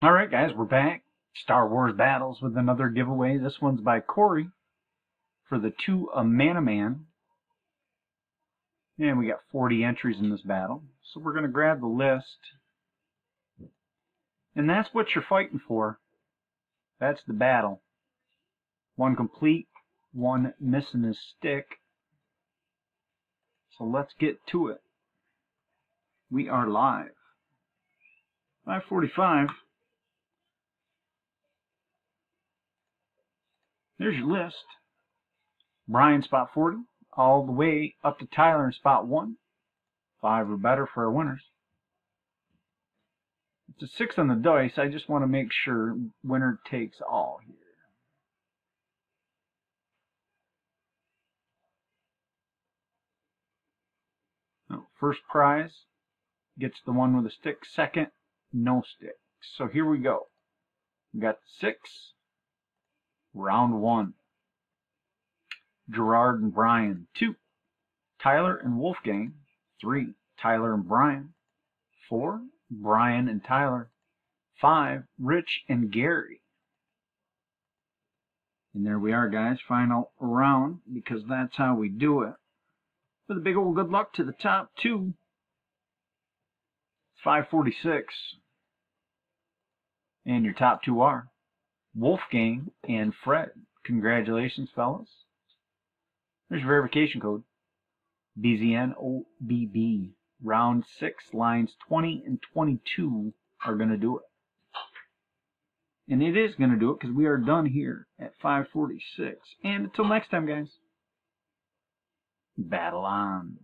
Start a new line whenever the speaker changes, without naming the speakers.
All right, guys, we're back. Star Wars Battles with another giveaway. This one's by Kory for the two Amanaman. And we got 40 entries in this battle. So we're going to grab the list. And that's what you're fighting for. That's the battle. One complete, one missing his stick. So let's get to it. We are live. 545. There's your list. Brian, spot 40, all the way up to Tyler in spot 1. Five or better for our winners. It's a 6 on the dice. I just want to make sure winner takes all here. First prize gets the one with a stick. Second, no stick. So here we go. We got six, Round one. Gerard and Brian, two. Tyler and Wolfgang, three. Tyler and Brian, four. Brian and Tyler, five. Rich and Gary. And there we are, guys. Final round, because that's how we do it. With a big old good luck to the top two. 546. And your top two are Wolfgang, and Fred. Congratulations, fellas. There's your verification code. BZNOBB. Round 6, lines 20 and 22 are going to do it. And it is going to do it because we are done here at 546. And until next time, guys, battle on.